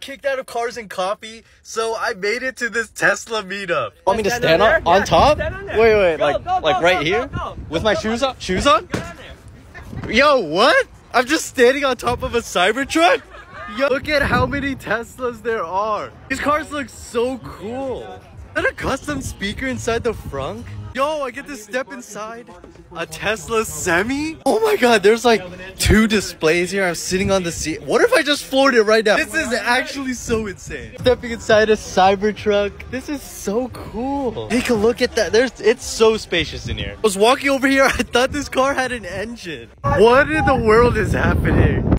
kicked out of Cars and Coffee, so I made it to this Tesla meetup. Want me to Stand stand on on, on Yeah, top? stand on. Wait, wait, Go, like go, like go, right go, here? go, go. With my Go, shoes go. on? Shoes on? On. Yo, what? I'm just standing on top of a Cybertruck? Yo, look at how many Teslas there are. These cars look so cool. Is that a custom speaker inside the frunk? Yo, I get to step inside a Tesla Semi? Oh my god, there's like two displays here. I'm sitting on the seat. What if I just floored it right now? This is actually so insane. Stepping inside a Cybertruck. This is so cool. Take a look at that. There's it's so spacious in here. I was walking over here, I thought this car had an engine. What in the world is happening?